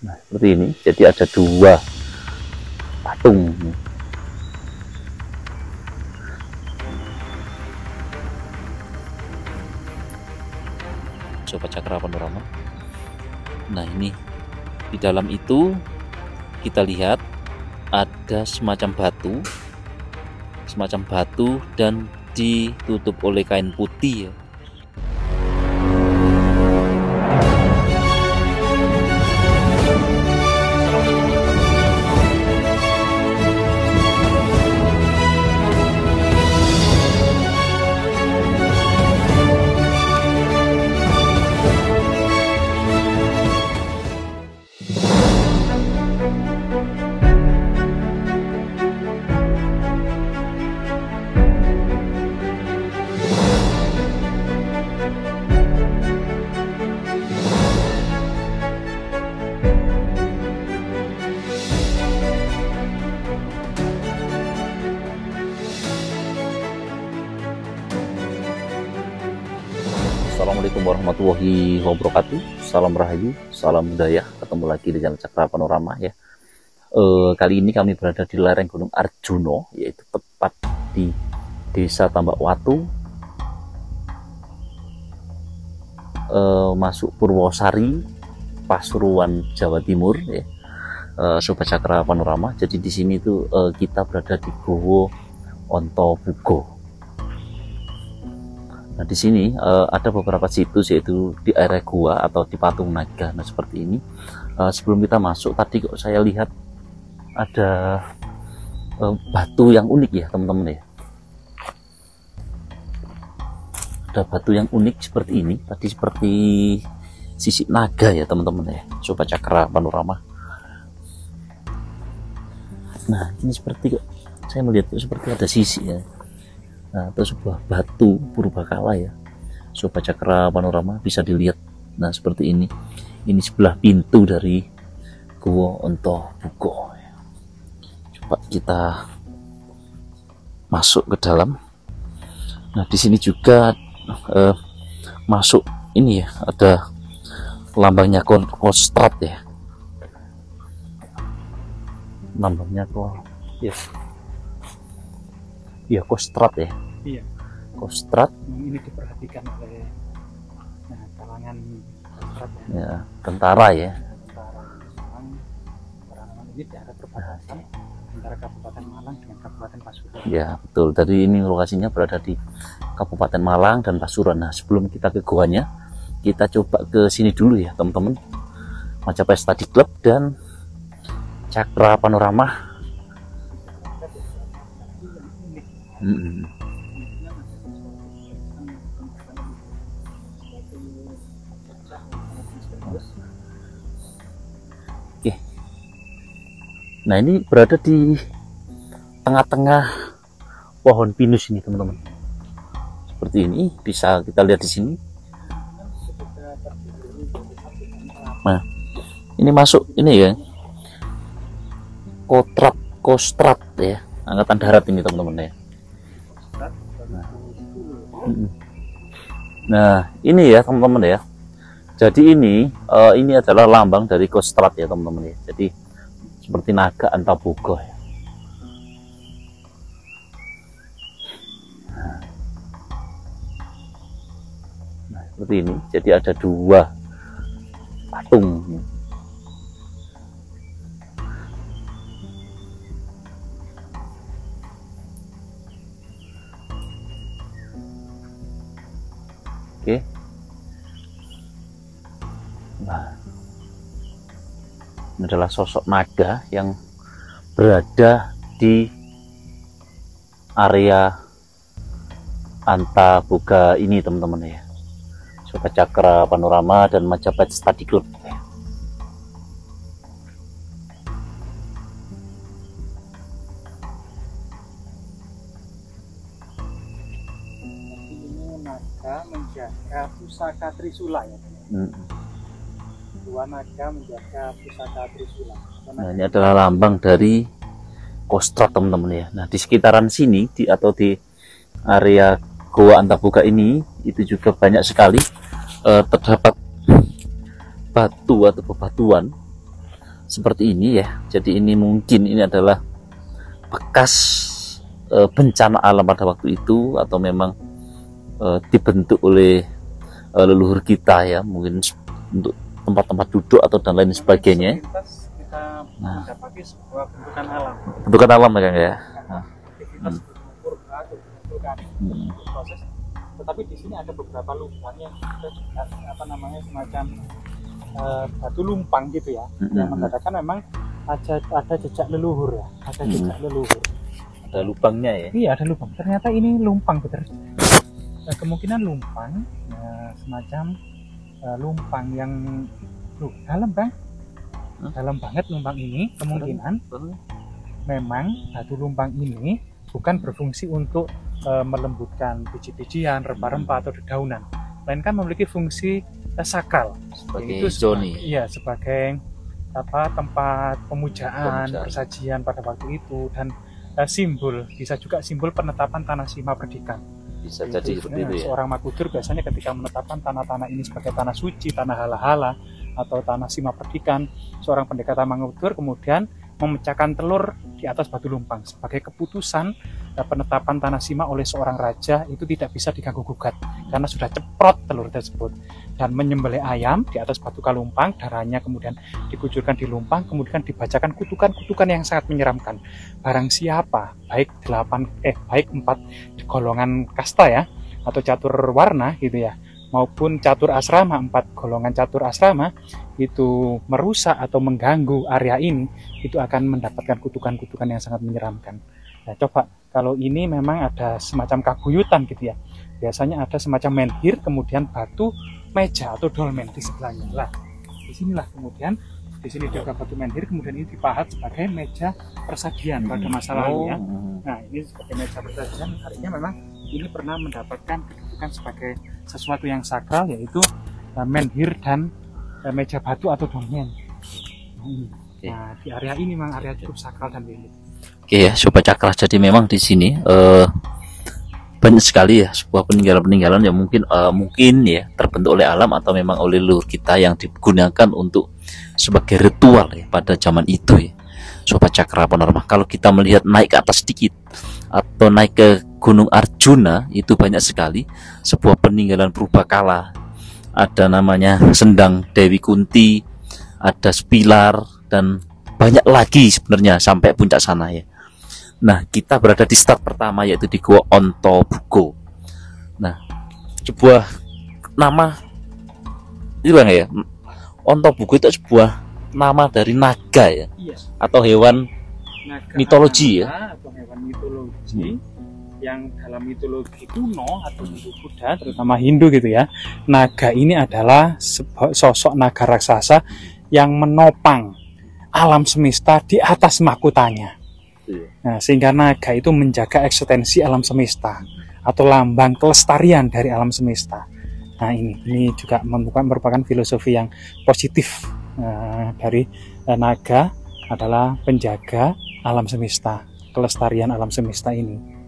nah seperti ini. Jadi ada dua patung. Coba cakra panorama. Nah ini. Di dalam itu kita lihat ada semacam batu. Semacam batu dan ditutup oleh kain putih ya warahmatullahi wabarakatuh Salam Rahayu, Salam Budaya Ketemu lagi di Jalan Cakra Panorama ya. E, Kali ini kami berada di lereng Gunung Arjuno Yaitu tepat di Desa Tambak Watu. E, Masuk Purwosari Pasuruan, Jawa Timur ya. E, Sobat Cakra Panorama. Jadi di sini tuh e, kita berada di Gowo Onto Bugo Nah, di sini uh, ada beberapa situs yaitu di area gua atau di patung naga. Nah, seperti ini. Uh, sebelum kita masuk tadi kok saya lihat ada uh, batu yang unik ya, teman-teman ya. Ada batu yang unik seperti ini. Tadi seperti sisi naga ya, teman-teman ya. Coba cakra panorama. Nah, ini seperti kok saya melihat seperti ada sisi ya nah, atau sebuah batu purbakala ya. Sobat Cakra Panorama bisa dilihat. Nah seperti ini. Ini sebelah pintu dari Gua Onto Bugo coba kita masuk ke dalam. Nah di sini juga eh, masuk ini ya ada lambangnya kostrat ya. Lambangnya kok yes. Iya, kostrat ya. Iya. Kostrat. Ini diperhatikan oleh nah, kalangan kostrat ya. Ya, tentara ya. Tentara Memang Memang ini daerah perbatasan antara Kabupaten Malang dengan Kabupaten Pasuruan. Ya, betul. Tadi ini lokasinya berada di Kabupaten Malang dan Pasuruan. Nah, sebelum kita ke goanya, kita coba ke sini dulu ya, teman-teman. Majapahit Study Club dan Cakra Panorama Mm-mm. Nah ini berada di tengah-tengah pohon pinus ini teman-teman. Seperti ini bisa kita lihat di sini. Nah ini masuk ini ya kotrat kostrat ya angkatan darat ini teman-teman ya. Nah, ini ya teman-teman ya. Jadi ini uh, ini adalah lambang dari Kostrat ya teman-teman ya. Jadi seperti naga antaboga ya. Nah, seperti ini. Jadi ada dua patung Oke. Nah, adalah sosok naga yang berada di area Antaboga ini teman-teman ya. Sobat Cakra Panorama dan Majapahit Study Club. naga menjaga pusaka Trisula ya. Hmm. Menjaga pusaka Trisula. Nah, ini adalah lambang dari Kostrat teman-teman ya. Nah, di sekitaran sini di atau di area Goa Antaboga ini itu juga banyak sekali eh, terdapat batu atau bebatuan seperti ini ya jadi ini mungkin ini adalah bekas e, bencana alam pada waktu itu atau memang e, dibentuk oleh e, leluhur kita ya mungkin untuk tempat-tempat duduk atau dan lain sebagainya. Kita Nah. mendapati sebuah bentukan alam. Bentukan alam ya Kang ya? Aktivitas purba atau vulkanik Hmm. proses tetapi di sini ada beberapa lubang yang apa namanya semacam eh, batu lumpang gitu ya. Hmm, yang hmm, mengatakan memang ada ada jejak leluhur ya. Ada Hmm. jejak leluhur. Ada lubangnya ya? Iya ada lubang. Ternyata ini lumpang betul. Nah, kemungkinan lumpang ya, semacam eh, lumpang yang Loh, dalam bang Hah? dalam banget lumpang ini kemungkinan memang batu lumpang ini bukan berfungsi untuk eh, melembutkan biji-bijian, rempah-rempah atau dedaunan, melainkan memiliki fungsi eh, sakral. sebagai Yaitu zoni sebagai- Iya, sebagai apa tempat pemujaan, Pemujaan. persajian pada waktu itu dan eh, simbol bisa juga simbol penetapan tanah sima perdikan. Bisa jadi Itu, seperti itu ya. Seorang makudur biasanya ketika menetapkan tanah-tanah ini sebagai tanah suci, tanah hala-hala, atau tanah sima perdikan, seorang pendekar makudur kemudian memecahkan telur di atas batu lumpang. Sebagai keputusan eh, penetapan tanah sima oleh seorang raja itu tidak bisa diganggu gugat karena sudah ceprot telur tersebut dan menyembelih ayam di atas batu kalumpang darahnya kemudian dikucurkan di lumpang kemudian dibacakan kutukan-kutukan yang sangat menyeramkan. Barang siapa baik delapan eh baik empat golongan kasta ya atau catur warna gitu ya maupun catur asrama empat golongan catur asrama itu merusak atau mengganggu area ini itu akan mendapatkan kutukan-kutukan yang sangat menyeramkan. Nah, coba kalau ini memang ada semacam kaguyutan gitu ya. Biasanya ada semacam menhir kemudian batu meja atau dolmen di sebelahnya. Lah, di sinilah kemudian di sini juga batu menhir kemudian ini dipahat sebagai meja persajian pada masa lalu ya. Oh, Nah, ini sebagai meja persajian artinya memang ini pernah mendapatkan sebagai sesuatu yang sakral yaitu eh, menhir dan eh, meja batu atau dolmen. Nah, ini. Nah, di area ini memang area cukup sakral dan milik. Oke ya, Sobat Cakra. Jadi memang di sini eh, banyak sekali ya sebuah peninggalan-peninggalan yang mungkin eh, mungkin ya terbentuk oleh alam atau memang oleh leluhur kita yang digunakan untuk sebagai ritual ya pada zaman itu ya. Sobat Cakra Panorama. Kalau kita melihat naik ke atas sedikit atau naik ke Gunung Arjuna itu banyak sekali sebuah peninggalan purbakala. Ada namanya Sendang Dewi Kunti, ada Spilar dan banyak lagi sebenarnya sampai puncak sana ya. Nah, kita berada di start pertama yaitu di Gua Onto Bugo. Nah, sebuah nama itu bang ya. Onto Bugo itu sebuah nama dari naga ya Iya. atau hewan Naga Mitologi ya? Ananta atau hewan mitologi yang dalam mitologi kuno atau Hindu Buddha terutama Hindu gitu ya. Naga ini adalah sosok naga raksasa yang menopang alam semesta di atas mahkotanya. Iya. Nah, sehingga naga itu menjaga eksistensi alam semesta atau lambang kelestarian dari alam semesta. Nah, ini ini juga merupakan, merupakan filosofi yang positif eh, dari eh, naga adalah penjaga alam semesta, kelestarian alam semesta ini.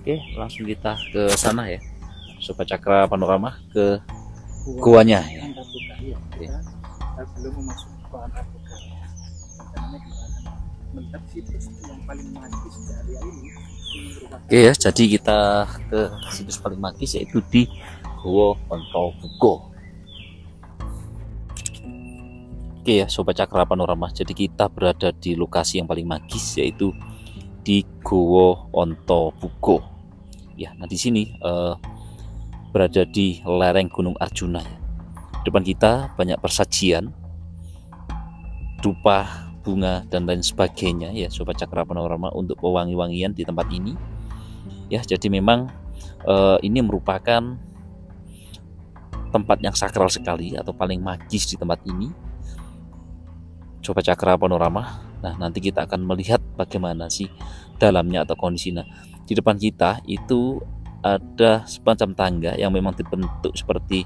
Oke, langsung kita ke sana ya. Sobat Cakra Panorama ke guanya ya. Memasuki yang paling magis ini. Oke ya, jadi kita ke situs paling magis yaitu di Goa Ontobugo. Oke ya, Sobat Cakra Panorama. Jadi kita berada di lokasi yang paling magis yaitu di Goa Ontobugo. Ya, nah di sini eh, berada di lereng Gunung Arjuna. Ya. Depan kita banyak persajian, dupa, bunga dan lain sebagainya ya, Sobat Cakra Panorama untuk pewangi-wangian di tempat ini ya jadi memang eh, ini merupakan tempat yang sakral sekali atau paling magis di tempat ini coba cakra panorama nah nanti kita akan melihat bagaimana sih dalamnya atau kondisinya di depan kita itu ada semacam tangga yang memang dibentuk seperti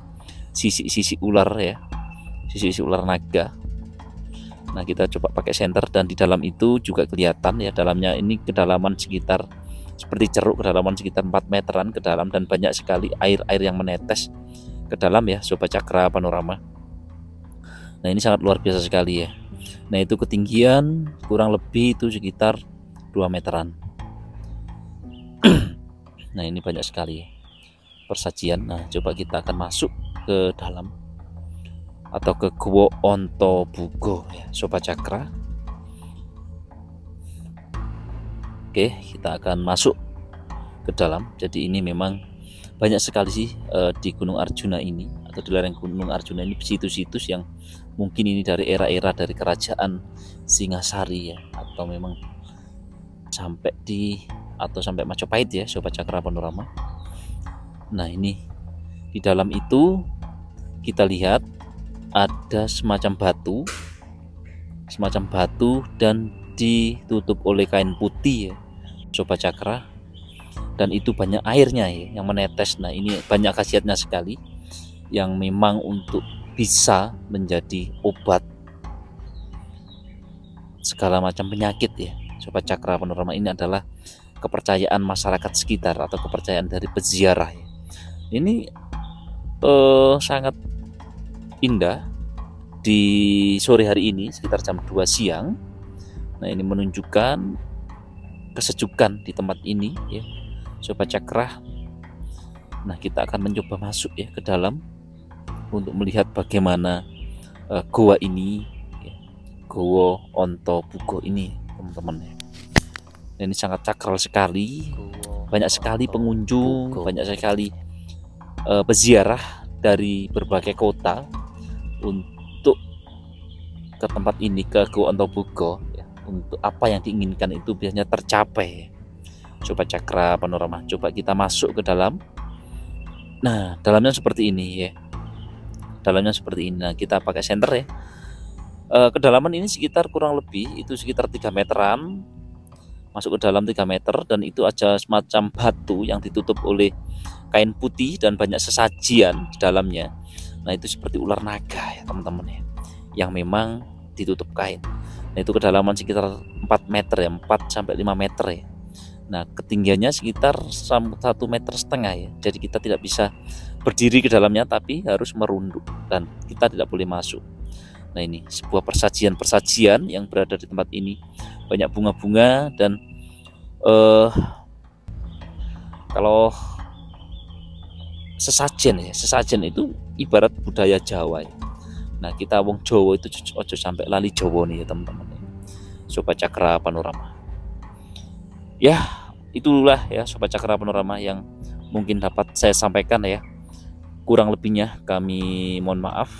sisi-sisi ular ya sisi-sisi ular naga. Nah kita coba pakai senter dan di dalam itu juga kelihatan ya dalamnya ini kedalaman sekitar seperti ceruk kedalaman sekitar 4 meteran ke dalam dan banyak sekali air-air yang menetes ke dalam ya sobat cakra panorama. Nah ini sangat luar biasa sekali ya nah itu ketinggian kurang lebih itu sekitar 2 meteran. Nah ini banyak sekali persajian. Nah coba kita akan masuk ke dalam atau ke Gua Onto Bugo ya sobat cakra. Oke kita akan masuk ke dalam. Jadi ini memang banyak sekali sih uh, di Gunung Arjuna ini atau di lereng Gunung Arjuna ini situs-situs yang mungkin ini dari era-era dari kerajaan Singasari ya. Atau memang sampai di atau sampai Majapahit ya Sobat Cakra Panorama. Nah, ini di dalam itu kita lihat ada semacam batu semacam batu dan ditutup oleh kain putih ya Sobat Cakra. Dan itu banyak airnya ya yang menetes. Nah ini banyak khasiatnya sekali yang memang untuk bisa menjadi obat segala macam penyakit ya sobat cakra panorama ini adalah kepercayaan masyarakat sekitar atau kepercayaan dari peziarah ya. ini eh, sangat indah di sore hari ini sekitar jam 2 siang nah ini menunjukkan kesejukan di tempat ini ya Sobat Cakra. Nah, kita akan mencoba masuk ya ke dalam untuk melihat bagaimana uh, goa ini, ya, goa Onto Bugo ini, teman-teman ya. Ini sangat sakral sekali, banyak sekali pengunjung, banyak sekali uh, peziarah dari berbagai kota untuk ke tempat ini ke Goa Onto Bugo ya, untuk apa yang diinginkan itu biasanya tercapai. Coba cakra panorama coba kita masuk ke dalam. Nah dalamnya seperti ini ya dalamnya seperti ini. Nah kita pakai senter ya. E, kedalaman ini sekitar kurang lebih itu sekitar 3 meteran. Masuk ke dalam 3 meter dan itu aja semacam batu yang ditutup oleh kain putih dan banyak sesajian di dalamnya. Nah itu seperti ular naga ya teman-teman ya yang memang ditutup kain. Nah itu kedalaman sekitar 4 meter ya 4 sampai 5 meter ya. Nah, ketinggiannya sekitar satu meter setengah ya. Jadi kita tidak bisa berdiri ke dalamnya, tapi harus merunduk dan kita tidak boleh masuk. Nah, ini sebuah persajian-persajian yang berada di tempat ini banyak bunga-bunga dan uh, kalau sesajen ya, sesajen itu ibarat budaya Jawa ya. Nah, kita wong Jawa itu ojo sampai lali Jawa nih ya teman-teman. Sobat Cakra Panorama ya itulah ya sobat cakra panorama yang mungkin dapat saya sampaikan ya kurang lebihnya kami mohon maaf.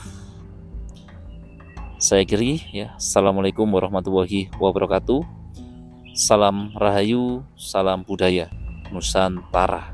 Saya kiri ya. Assalamualaikum warahmatullahi wabarakatuh. Salam rahayu salam budaya nusantara